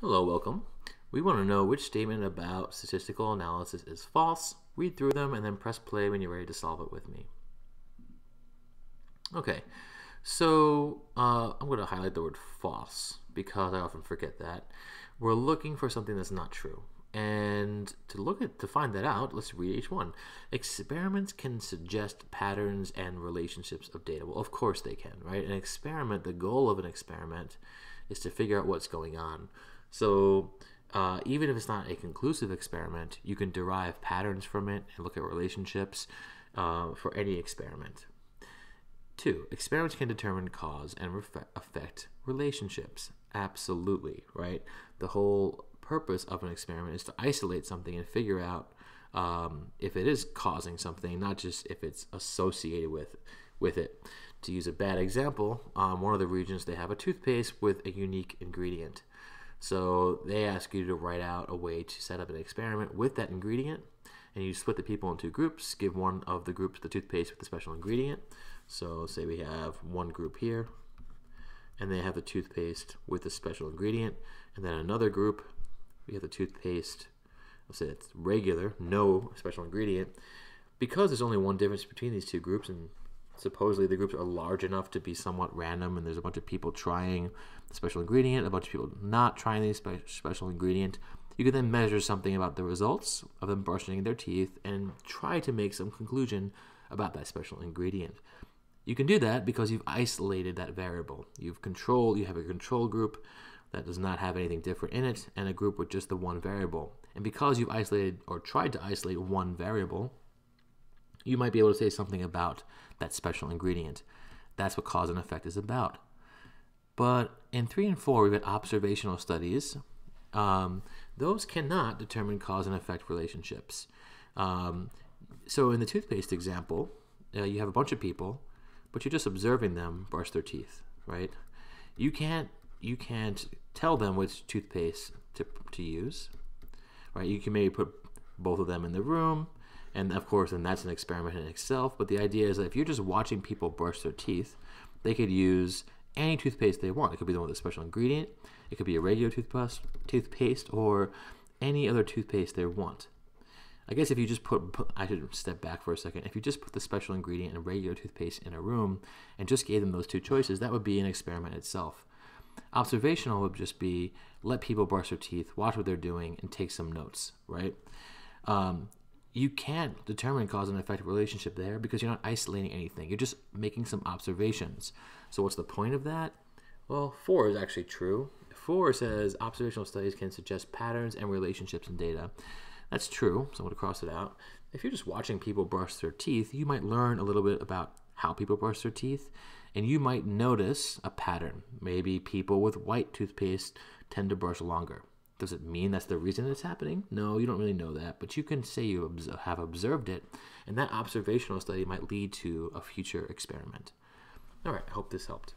Hello, welcome. We want to know which statement about statistical analysis is false. Read through them and then press play when you're ready to solve it with me. Okay, so uh, I'm going to highlight the word false because I often forget that. We're looking for something that's not true. And to look at to find that out, let's read each one. Experiments can suggest patterns and relationships of data. Well, of course they can, right? An experiment, the goal of an experiment is to figure out what's going on. So uh, even if it's not a conclusive experiment, you can derive patterns from it and look at relationships uh, for any experiment. Two, experiments can determine cause and affect relationships. Absolutely, right? The whole purpose of an experiment is to isolate something and figure out um, if it is causing something, not just if it's associated with with it. To use a bad example, um, one of the Regents they have a toothpaste with a unique ingredient. So they ask you to write out a way to set up an experiment with that ingredient, and you split the people into groups. Give one of the groups the toothpaste with the special ingredient. So say we have one group here, and they have the toothpaste with the special ingredient, and then another group, we have the toothpaste. Let's say it's regular, no special ingredient. Because there's only one difference between these two groups, and supposedly the groups are large enough to be somewhat random and there's a bunch of people trying the special ingredient a bunch of people not trying the spe- special ingredient. You can then measure something about the results of them brushing their teeth and try to make some conclusion about that special ingredient. You can do that because you've isolated that variable. You've controlled you have a control group that does not have anything different in it and a group with just the one variable. And because you've isolated or tried to isolate one variable you might be able to say something about that special ingredient. That's what cause and effect is about. But in three and four, we've got observational studies. Um, those cannot determine cause and effect relationships. Um, so in the toothpaste example, uh, you have a bunch of people, but you're just observing them brush their teeth, right? You can't you can't tell them which toothpaste to, to use, right? You can maybe put both of them in the room and of course, and that's an experiment in itself. But the idea is that if you're just watching people brush their teeth, they could use any toothpaste they want. It could be the one with a special ingredient. It could be a regular toothpaste, toothpaste, or any other toothpaste they want. I guess if you just put, I should step back for a second. If you just put the special ingredient and regular toothpaste in a room and just gave them those two choices, that would be an experiment itself. Observational would just be let people brush their teeth, watch what they're doing, and take some notes, right? Um, you can't determine cause and effect relationship there because you're not isolating anything. You're just making some observations. So what's the point of that? Well, four is actually true. Four says observational studies can suggest patterns and relationships in data. That's true, so I'm going to cross it out. If you're just watching people brush their teeth, you might learn a little bit about how people brush their teeth, and you might notice a pattern. Maybe people with white toothpaste tend to brush longer. Does it mean that's the reason it's happening? No, you don't really know that, but you can say you have observed it, and that observational study might lead to a future experiment. All right, I hope this helped.